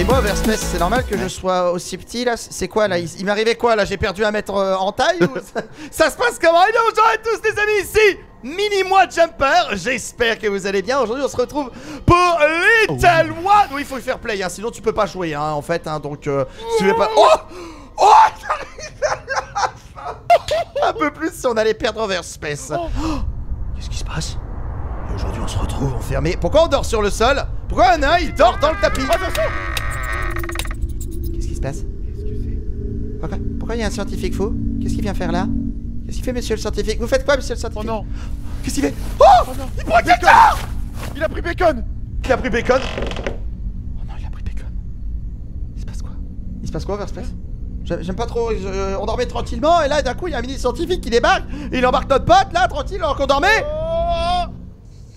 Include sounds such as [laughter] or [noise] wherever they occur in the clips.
Dis-moi, Verspace, c'est normal que je sois aussi petit là C'est quoi là Il, il m'arrivait quoi là? J'ai perdu un mètre euh, en taille ou ça, [laughs] ça se passe comment? Et bien, bonjour à tous les amis ici Mini-moi Jumper, j'espère que vous allez bien. Aujourd'hui, on se retrouve pour Little One. Oui, il faut y faire play, hein, sinon tu peux pas jouer, hein, en fait. Hein, donc, euh, si tu veux pas. Oh Oh. [laughs] Un peu plus si on allait perdre Verspace. Oh, [gasps] Qu'est-ce qui se passe? Et Aujourd'hui, on se retrouve enfermé. Pourquoi on dort sur le sol? Pourquoi un nain il dort dans le tapis? Se passe Pourquoi Pourquoi il y a un scientifique faux Qu'est-ce qu'il vient faire là? Qu'est-ce qu'il fait, monsieur le scientifique? Vous faites quoi, monsieur le Oh scientifique non. Qu'est-ce qu'il fait? Oh, Oh non. Il prend quelqu'un Il a pris bacon. Il a pris bacon! Oh non, il a pris bacon. Il se passe quoi? Il se passe quoi, Verspace J'aime j'aime pas trop. je- on dormait tranquillement et là, d'un coup, il y a un mini scientifique qui débarque. Et il embarque notre pote là, tranquille, alors qu'on dormait. Oh.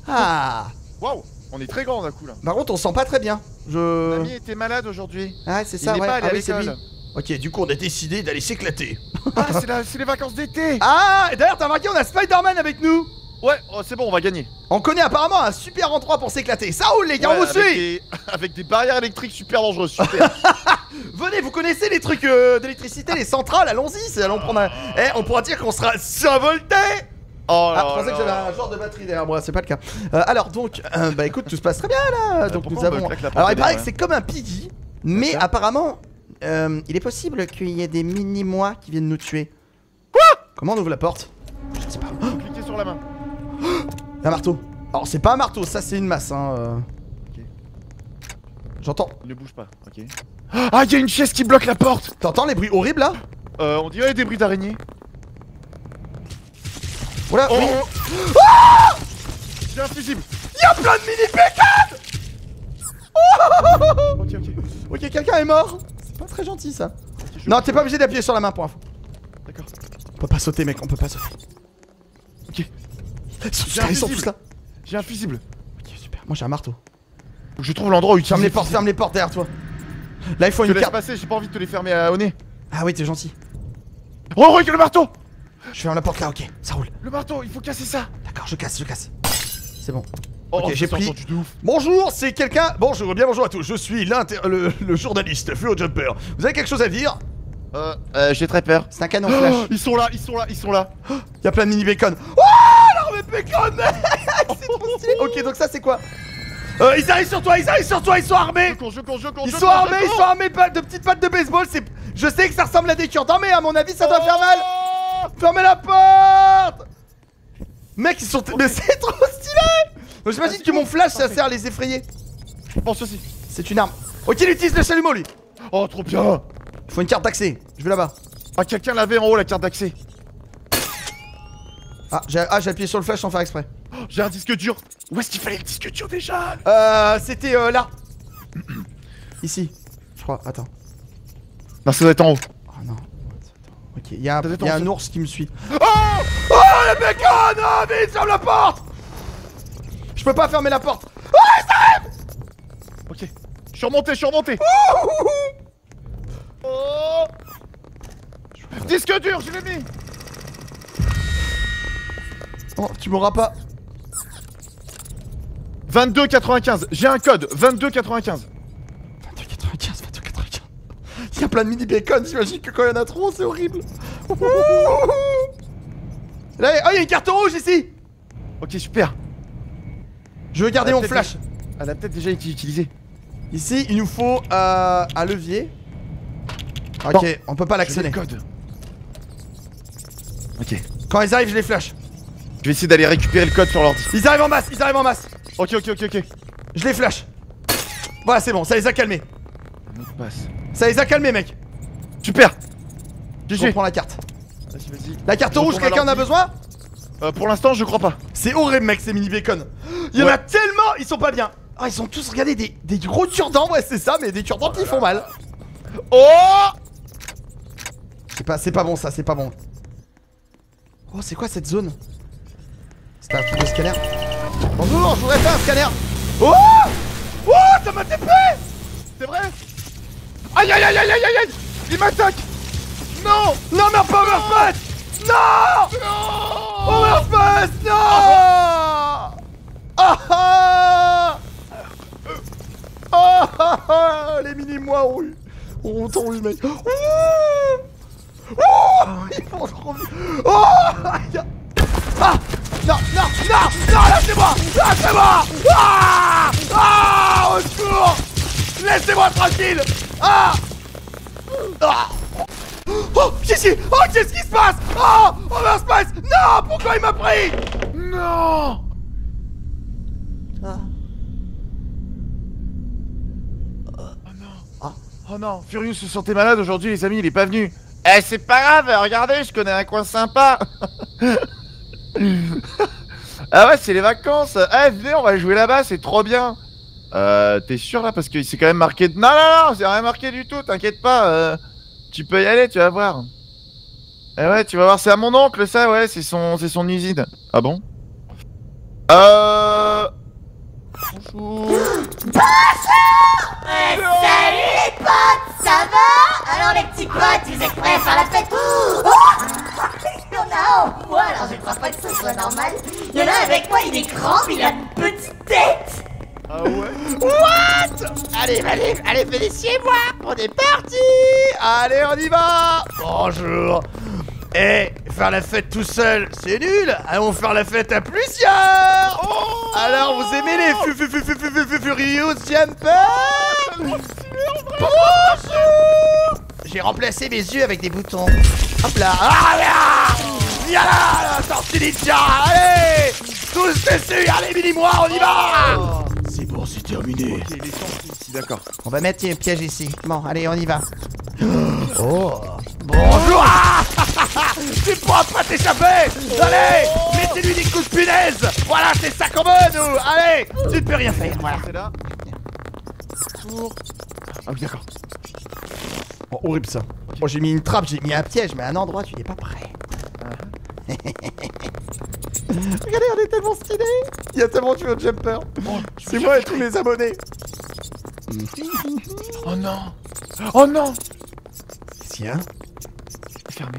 Ah. Waouh On est très grand d'un coup là. Par contre, on se sent pas très bien. Je. L'ami était malade aujourd'hui. Ah, ouais, c'est ça, ouais. pas allé ah à oui, c'est lui. l'école. Ok, du coup, on a décidé d'aller s'éclater. Ah, c'est la- c'est les vacances d'été [laughs] Ah, et d'ailleurs, t'as remarqué, on a Spider-Man avec nous. Ouais, oh, c'est bon, on va gagner. On connaît apparemment un super endroit pour s'éclater. Ça roule, les gars, Ouais, on vous avec suit. des... [laughs] avec des barrières électriques super dangereuses, [laughs] super. Venez, vous connaissez les trucs euh, d'électricité, les centrales, allons-y. c'est- Allons prendre un. Eh, on pourra dire qu'on sera survolté. Oh Ah, je pensais que j'avais un genre de batterie derrière moi, c'est pas le cas. Euh, alors donc, euh, bah écoute, tout se passe très bien là. Donc pourquoi nous avons. Alors il paraît que c'est comme un piggy, mais apparemment, euh, il est possible qu'il y ait des mini-mois qui viennent nous tuer. Quoi Comment on ouvre la porte Je ne sais pas. Oh, cliquer sur la main. un marteau. Alors c'est pas un marteau, ça c'est une masse. Hein. euh. Ok. J'entends. Ne bouge pas, ok. Ah, il y a une chaise qui bloque la porte T'entends les bruits horribles là? Euh, on dirait des bruits d'araignée. Voilà. Oh, oui. oh. J'ai un fusible Il y a plein de mini bacon [laughs] Ok, ok. Ok, quelqu'un est mort. C'est pas très gentil ça. Non, t'es pas obligé d'appuyer sur la main pour info. D'accord. On peut pas sauter, mec, on peut pas sauter. Ok. Ils sont, J'ai un ils sont fusible. tous là. J'ai un fusible. Ok, super. Moi j'ai un marteau. Je trouve l'endroit où il Ferme les portes, ferme les portes derrière toi. Là, il faut Je une carte. passer, j'ai pas envie de te les fermer à- au nez. Ah oui, t'es gentil. Oh, regarde le marteau Je ferme la porte là, ok, ça roule. Le marteau, il faut casser ça D'accord, je casse, je casse. C'est bon. Oh, j'ai pris- entendu de ouf. Bonjour, c'est quelqu'un. Bonjour, bien bonjour à tous. Je suis l'inter... le, le journaliste Fluo Jumper. Vous avez quelque chose à dire? Euh, euh j'ai très peur. C'est un canon flash. [gasps] Ils sont là, ils sont là, ils sont là. [gasps] Il y a plein de mini bacon. [gasps] Oh, l'armée bacon [laughs] C'est trop [laughs] stylé. Ok, donc ça c'est quoi? Euh, Ils arrivent sur toi, ils arrivent sur toi, ils sont armés. Je cours, je cours, je cours, Ils je sont cours, armés, ils sont armés de petites pattes de baseball. C'est, je sais que ça ressemble à des cure-dents, mais à mon avis, ça doit faire mal. Fermez la porte Mec, ils sont. Mais c'est trop stylé Donc, J'imagine que mon flash, ça sert à les effrayer. Je pense aussi. C'est une arme. Ok, il utilise le chalumeau, lui. Oh, trop bien. Il faut une carte d'accès. Je vais là-bas. Ah, quelqu'un l'avait en haut, la carte d'accès. Ah, j'ai ah, appuyé sur le flash sans faire exprès. Oh, J'ai un disque dur. Où est-ce qu'il fallait le disque dur déjà Euh, c'était euh, là. [clears throat] Ici. Je crois. Attends. Non, ça doit être en haut. Oh non. Ok, il y a, un- y a ours qui me suit. Oh Oh, le bacon Non, vite, ferme la porte Je peux pas fermer la porte. Ok. Je suis remonté, je suis remonté. Oh Disque dur, je l'ai mis. Oh, tu m'auras pas. 22,95. J'ai un code. 22,95. 22,95, 22,95. Il y a plein de mini bacon, j'imagine que quand il y en a trop, c'est horrible. [laughs] Là, oh, il y a une carte rouge ici Ok, super. Je veux garder mon flash. Elle a peut-être déjà été utilisée. Ici, il nous faut euh, un levier. Ok, Bon. on peut pas l'actionner. Ok. Quand ils arrivent, je les flash. Je vais essayer d'aller récupérer le code sur l'ordi. Ils arrivent en masse, ils arrivent en masse. Ok, ok, ok, ok. Je les flash. Voilà, c'est bon, ça les a calmés. Mot de passe. Ça les a calmés, mec. Super. Je GG. reprends la carte. Vas-y, vas-y. La carte Je rouge, quelqu'un en a besoin? Euh, pour l'instant, je crois pas. C'est horrible, mec, ces mini bacon. Il y en Ouais. a tellement, ils sont pas bien. Ah, ils sont tous, regardez, des, des gros cure-dents, ouais, c'est ça, mais des cure-dents qui font mal. Oh C'est pas, c'est pas bon, ça, c'est pas bon. Oh, c'est quoi cette zone? C'était un truc de scanner. Bonjour, je voudrais faire un scanner. Oh Oh, ça m'a TP C'est Aïe aïe aïe aïe aïe aïe. Il m'attaque. Non. Non, mais pas Overpass Non. Non Overpass, non. Ah ah. Ah ah ah. Les mini mini-moi ont eu. Ont eu, mec. Oh Oh Ils font trop vite. Oh Ah Non, non, non Non, lâchez-moi Lâchez-moi. Ah Ah Au secours. Laissez-moi tranquille Ah Ah Oh Qu'est-ce qui... Oh Qu'est-ce qui se passe Oh Overspace Non Pourquoi il m'a pris Non Ah. Oh non, Furious se sentait malade aujourd'hui, les amis, il est pas venu. Eh, c'est pas grave, regardez, je connais un coin sympa. [laughs] ah ouais, c'est les vacances. Eh, venez, on va jouer là-bas, c'est trop bien. Euh, t'es sûr là Parce qu'il s'est quand même marqué. Non, non, non, c'est rien marqué du tout, t'inquiète pas. euh, tu peux y aller, tu vas voir. Eh ouais, tu vas voir, c'est à mon oncle, ça, ouais, c'est son, son usine. Ah bon? Euh. Bonjour. Eh, salut les potes, ça va? Alors les petits potes, vous êtes prêts à faire la fête Oh Il y alors je crois pas que ce soit normal. Il y en a avec moi, il est grand, mais il a une petite tête Ah ouais. What? Allez, allez, allez, venez chez moi On est parti. Allez, on y va. Bonjour. Eh, faire la fête tout seul, c'est nul. Allons faire la fête à plusieurs. Alors, vous aimez les fu fu fu fu fu fu fu Furious Jumper Bonjour. J'ai remplacé mes yeux avec des boutons. Hop là. Ah là Viens là, la sortie Allez. Tous dessus. Allez, mini-moi, on y va. C'est terminé. Ok, il est sorti ici, d'accord. On va mettre un piège ici. Bon, allez, on y va. [gasps] Oh Bonjour Ah [laughs] Tu pourras pas t'échapper Allez Mettez-lui des coups de punaise Voilà, c'est ça qu'on veut, nous Allez Tu ne peux rien faire, voilà. Là. Tour. Ah oui, d'accord. Oh, horrible ça. Moi j'ai mis une trappe, j'ai mis un piège, mais à un endroit tu n'es pas prêt. [laughs] [laughs] Regardez, on est tellement stylé. Il y a tellement de jeux de jumper. C'est moi et tous mes abonnés. Oh non. Oh non. Qu'est-ce qu'il y a? Fermé.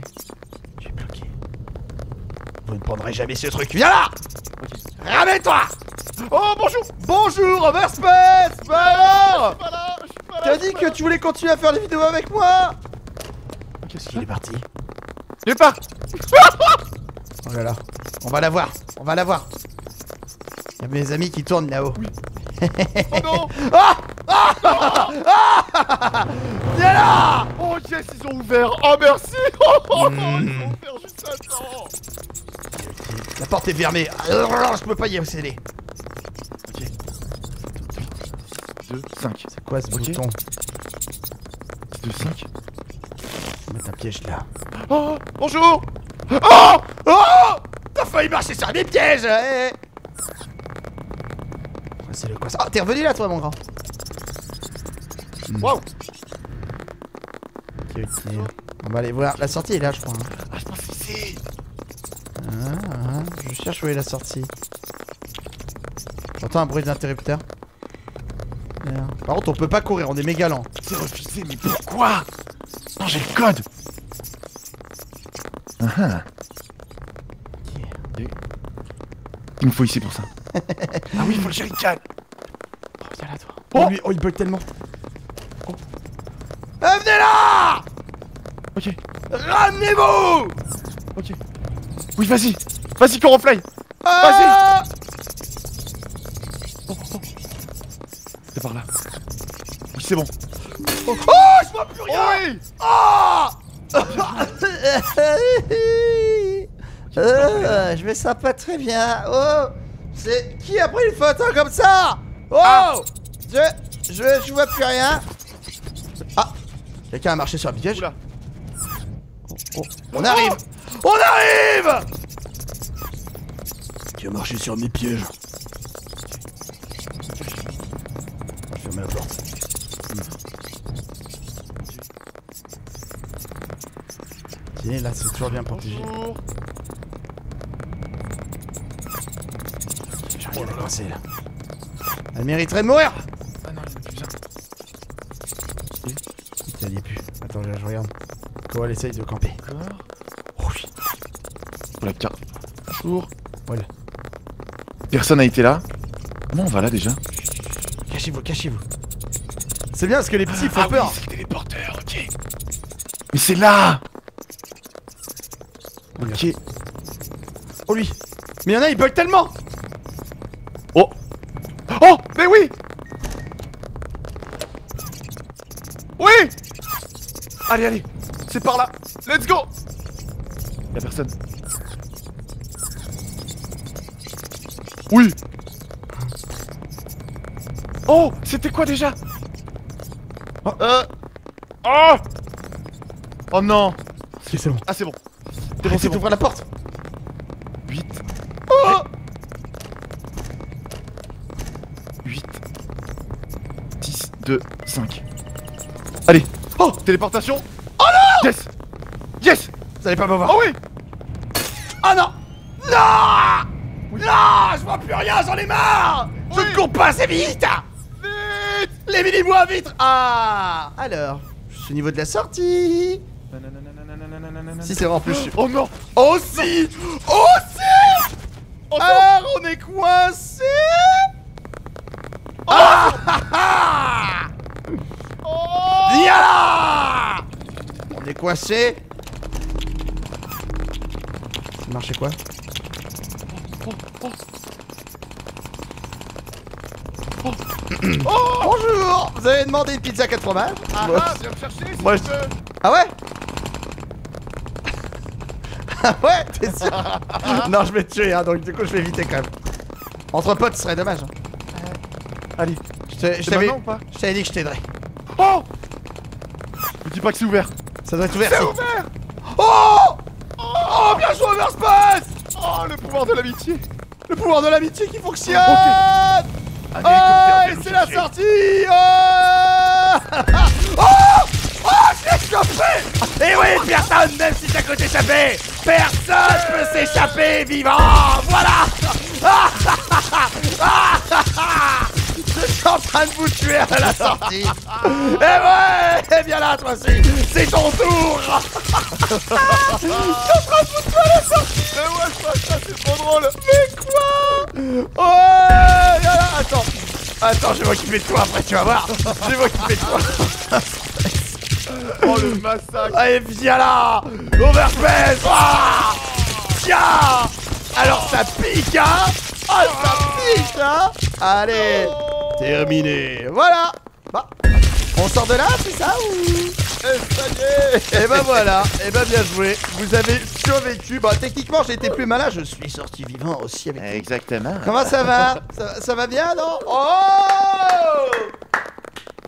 Je suis bloqué. Vous ne prendrez jamais ce truc. Viens là! Ramène-toi! Oh bonjour. Bonjour, Overspace. Bah alors Pas là Je suis pas là T'as dit que tu voulais continuer à faire des vidéos avec moi? Qu'est-ce Il est parti. Il est parti [laughs] Oh là là. On va la voir. On va la voir. Il y a mes amis qui tournent là-haut. [laughs] Oh non Ah Ah Ah Viens là Oh yes, ils ont ouvert Oh merci [laughs] Oh, oh, Hmm. Ils ont ouvert juste à temps La porte est fermée. Ah, Je peux pas y accéder. Ok. 2, 5. C'est quoi ce Ok. bouton 2, 5. On va mettre un piège là. Oh Bonjour Oh Oh T'as failli marcher sur mes pièges eh. Ah, C'est le quoi ça Oh, t'es revenu là toi mon grand Waouh Ok, ok. On va aller voir. La sortie est là je crois. hein. Ah je pense que c'est... Ah, ah, je cherche où est la sortie. J'entends un bruit d'interrupteur. Par contre on peut pas courir, on est méga lent. C'est refusé, mais pourquoi? Non, j'ai le code Ah ah. Ok. Il me faut ici pour ça. ah oui, il faut le jerrycan Oh, viens là toi. Oh Oh, lui, oh il bug tellement. Oh. Eh, venez là Ok, Ramenez-vous ok. Oui, vas-y Vas-y, qu'on refly Ah C'est par là. Oui, c'est bon. Oh, je vois plus rien Oui Oh [laughs] Euh, Je me sens pas très bien. Oh C'est... Qui a pris une photo comme ça Oh Ah. je... je... Je vois plus rien. Ah Quelqu'un a marché sur un piège Oula. Oh, On arrive On arrive Qui a marché sur mes pièges Je ferme la porte. Tiens, là c'est toujours bien protégé. Bonjour J'ai rien à coincer là. Elle mériterait de mourir Ah non, en a plus y. Attends, là, je regarde. Koal essaye de camper. Encore Oh oui. Pour la carte. Bonjour Voilà. Personne n'a été là Comment on va là déjà? Cachez-vous, cachez-vous. C'est bien parce que les petits font Ah oui, peur. c'est le téléporteur, ok. Mais c'est là Ok. Oh lui. Mais il y en a, ils bug tellement. Allez, allez C'est par là. Let's go. Y'a personne. Oui. Oh C'était quoi déjà? Oh. Euh... Oh. Oh non. Ok, c'est bon. Ah c'est bon. C'est bon, c'est bon. la porte. 8 Oh 8 10 2 5 Allez Oh Téléportation. Oh non Yes. Yes. Vous allez pas me voir. Oh oui. Oh non. Non. Non Je vois plus rien, j'en ai marre. Je Oui. ne cours pas assez vite. Vite. Les mini-moi vite. Ah. Alors, je suis au niveau de la sortie. Si c'est vrai en plus je suis... Oh non Aussi Aussi Oh non Alors on est coincé. Ah. Ah, ah Oh Viens là On est coincé Ça marchait quoi? [coughs] Oh Bonjour Vous avez demandé une pizza 4 fromages Ah Moi- ah, viens me chercher Moi, je-. Ah ouais? [laughs] Ah ouais T'es sûr? [laughs] Non je vais te tuer hein, donc du coup je vais éviter quand même. Entre potes ce serait dommage. hein. Allez Je t'avais maintenant ou pas? je t'avais dit que je t'aiderais. Oh dis pas que c'est ouvert. Ça doit être ouvert. C'est ouvert. Oh Oh bien joué Overspace Oh le pouvoir de l'amitié. Le pouvoir de l'amitié qui fonctionne. Oh vient nous c'est la sortie. Oh Oh Oh je chopé Et oui personne même si ça peut s'échapper Personne peut s'échapper vivant. Voilà [laughs] suis [laughs] en train de vous tuer à la sortie. Et ouais Et bien là toi aussi C'est ton tour. Mais ouais ça, ça c'est trop drôle. Mais quoi? Ouais Attends. Attends je vais m'occuper de toi après tu vas voir. Je vais m'occuper de toi. Oh le massacre. Allez, viens là. Overpass ah Tiens. Alors ça pique, hein. Ah, ça pique, hein. Allez Terminé. Voilà. Bah, on sort de là, c'est ça ou... Eh, ça y est. Et ben voilà, et ben bien joué. Vous avez survécu. Bah, techniquement, j'ai été plus malin, je suis sorti vivant aussi avec... Exactement. Comment ça va? Ça, ça va bien, non? Oh!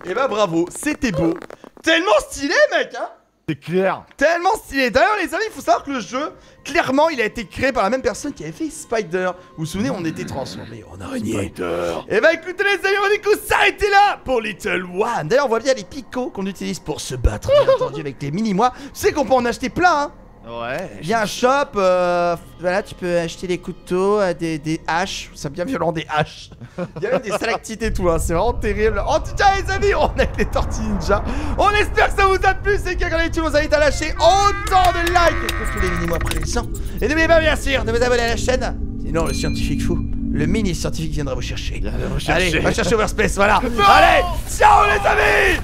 Et ben bravo, c'était beau. Tellement stylé, mec, hein C'est clair Tellement stylé D'ailleurs les amis, il faut savoir que le jeu, clairement, il a été créé par la même personne qui avait fait Spider. Vous vous souvenez, on était transformés en araignée. Et bah écoutez les amis, on va du coup s'arrêter là pour Little One. D'ailleurs, on voit bien les picots qu'on utilise pour se battre, bien entendu, avec les mini-mois. Sais qu'on peut en acheter plein, hein Ouais Il y a un shop, euh, voilà, tu peux acheter des couteaux, euh, des, des haches, c'est bien violent des haches. Il y a même des stalactites et tout, hein, c'est vraiment terrible. En tout cas, les amis, on est les tortilles ninja. On espère que ça vous a plu, c'est que regardez, tu nous invite à lâcher autant de likes que tous les mini-mois présents. Et n'oubliez pas, bien sûr, de vous abonner à la chaîne. Sinon, le scientifique fou, le mini-scientifique viendra vous chercher. Viendra vous chercher. Allez, va chercher Overspace, voilà. Allez, ciao les amis